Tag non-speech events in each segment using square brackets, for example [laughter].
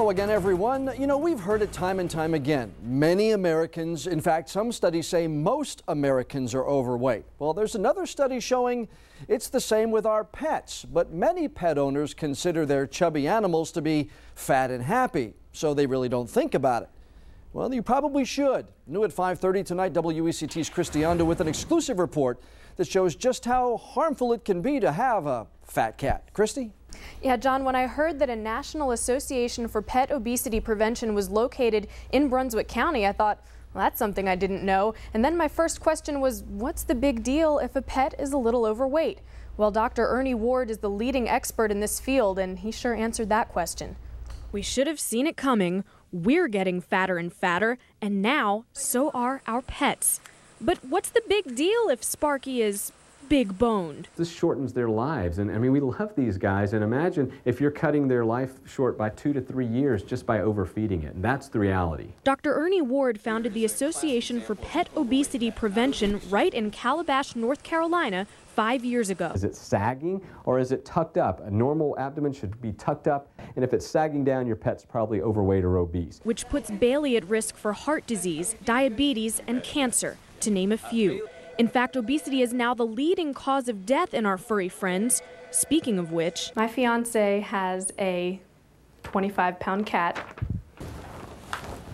Hello again, everyone. You know, we've heard it time and time again. Many Americans, in fact, some studies say most Americans are overweight. Well, there's another study showing it's the same with our pets, but many pet owners consider their chubby animals to be fat and happy, so they really don't think about it. Well, you probably should. New at 5:30 tonight, WECT's Christy Ondo with an exclusive report that shows just how harmful it can be to have a fat cat. Christy? Yeah, John, when I heard that a National Association for Pet Obesity Prevention was located in Brunswick County, I thought, well, that's something I didn't know. And then my first question was, what's the big deal if a pet is a little overweight? Well, Dr. Ernie Ward is the leading expert in this field, and he sure answered that question. We should have seen it coming. We're getting fatter and fatter, and now so are our pets. But what's the big deal if Sparky is big boned. This shortens their lives. And I mean, we love these guys. And imagine if you're cutting their life short by two to three years just by overfeeding it. And that's the reality. Dr. Ernie Ward founded the Association for Pet Obesity Prevention right in Calabash, North Carolina, five years ago. Is it sagging or is it tucked up? A normal abdomen should be tucked up, and if it's sagging down, your pet's probably overweight or obese. Which puts Bailey at risk for heart disease, diabetes, and cancer, to name a few. In fact, obesity is now the leading cause of death in our furry friends. Speaking of which, my fiance has a 25 pound cat.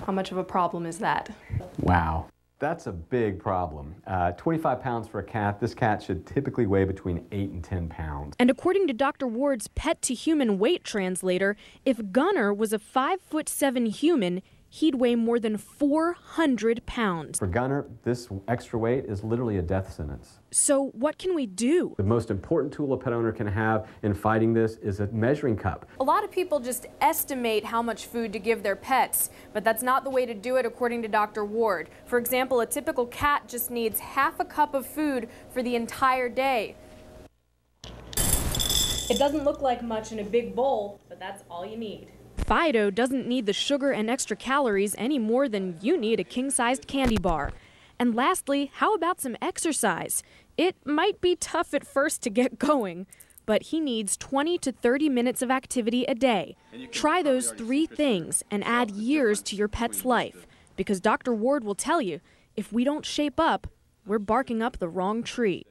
How much of a problem is that? Wow. That's a big problem. Uh, 25 pounds for a cat. This cat should typically weigh between 8 and 10 pounds. And according to Dr. Ward's pet to human weight translator, if Gunner was a 5 foot 7 human, he'd weigh more than 400 pounds. For Gunner, this extra weight is literally a death sentence. So what can we do? The most important tool a pet owner can have in fighting this is a measuring cup. A lot of people just estimate how much food to give their pets, but that's not the way to do it according to Dr. Ward. For example, a typical cat just needs half a cup of food for the entire day. It doesn't look like much in a big bowl, but that's all you need. Fido doesn't need the sugar and extra calories any more than you need a king-sized candy bar. And lastly, how about some exercise? It might be tough at first to get [laughs] going, but he needs 20 to 30 minutes of activity a day. Try those three things and add years to your pet's life, because Dr. Ward will tell you, if we don't shape up, we're barking up the wrong tree.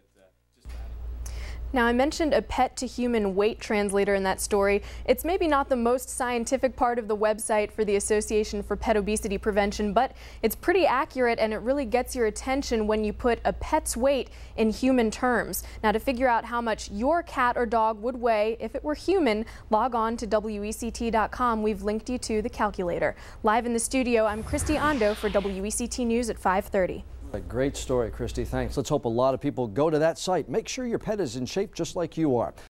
Now, I mentioned a pet to human weight translator in that story. It's maybe not the most scientific part of the website for the Association for Pet Obesity Prevention, but it's pretty accurate and it really gets your attention when you put a pet's weight in human terms. Now, to figure out how much your cat or dog would weigh if it were human, log on to WECT.com. We've linked you to the calculator. Live in the studio, I'm Christy Ondo for WECT News at 530. A great story, Christy. Thanks. Let's hope a lot of people go to that site. Make sure your pet is in shape just like you are.